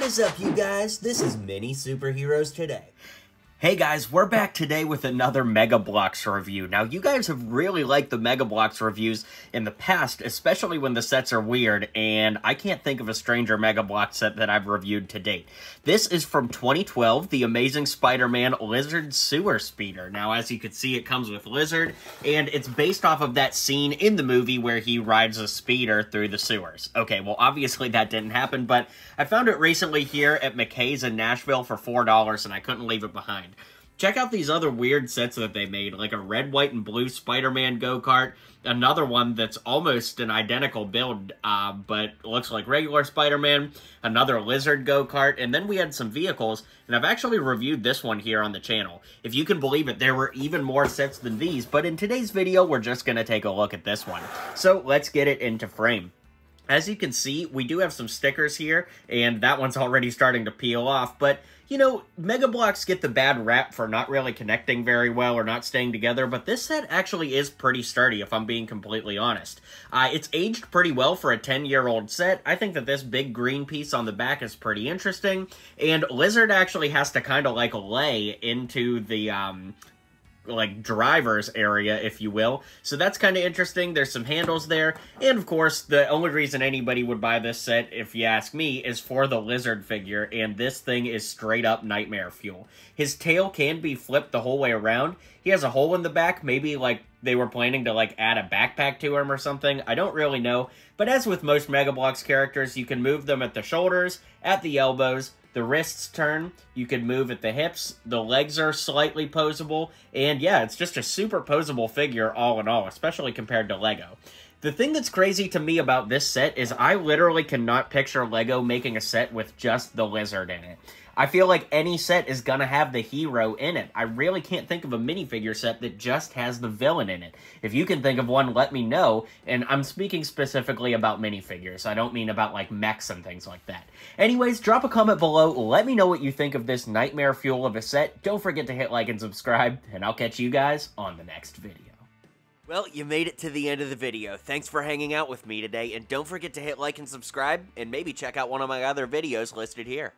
What is up, you guys? This is Mini Superheroes Today. Hey guys, we're back today with another Mega Bloks review. Now, you guys have really liked the Mega Bloks reviews in the past, especially when the sets are weird, and I can't think of a stranger Mega Bloks set that I've reviewed to date. This is from 2012, the Amazing Spider-Man Lizard Sewer Speeder. Now, as you can see, it comes with Lizard, and it's based off of that scene in the movie where he rides a speeder through the sewers. Okay, well, obviously that didn't happen, but I found it recently here at McKay's in Nashville for $4, and I couldn't leave it behind. Check out these other weird sets that they made, like a red, white, and blue Spider-Man go-kart, another one that's almost an identical build, uh, but looks like regular Spider-Man, another Lizard go-kart, and then we had some vehicles, and I've actually reviewed this one here on the channel. If you can believe it, there were even more sets than these, but in today's video, we're just going to take a look at this one. So let's get it into frame. As you can see, we do have some stickers here, and that one's already starting to peel off, but you know, Mega Bloks get the bad rap for not really connecting very well or not staying together, but this set actually is pretty sturdy, if I'm being completely honest. Uh, it's aged pretty well for a 10-year-old set. I think that this big green piece on the back is pretty interesting, and Lizard actually has to kind of, like, lay into the, um, like drivers area, if you will. So that's kind of interesting. There's some handles there. And of course, the only reason anybody would buy this set, if you ask me, is for the lizard figure. And this thing is straight up nightmare fuel. His tail can be flipped the whole way around. He has a hole in the back. Maybe like they were planning to like add a backpack to him or something. I don't really know. But as with most Mega Bloks characters, you can move them at the shoulders, at the elbows, the wrists turn. You can move at the hips. The legs are slightly posable. And yeah, it's just a super posable figure all in all, especially compared to Lego. The thing that's crazy to me about this set is I literally cannot picture Lego making a set with just the lizard in it. I feel like any set is gonna have the hero in it. I really can't think of a minifigure set that just has the villain in it. If you can think of one, let me know. And I'm speaking specifically about minifigures. I don't mean about like mechs and things like that. Anyways, drop a comment below. Let me know what you think of this nightmare fuel of a set. Don't forget to hit like and subscribe, and I'll catch you guys on the next video. Well, you made it to the end of the video. Thanks for hanging out with me today, and don't forget to hit like and subscribe, and maybe check out one of my other videos listed here.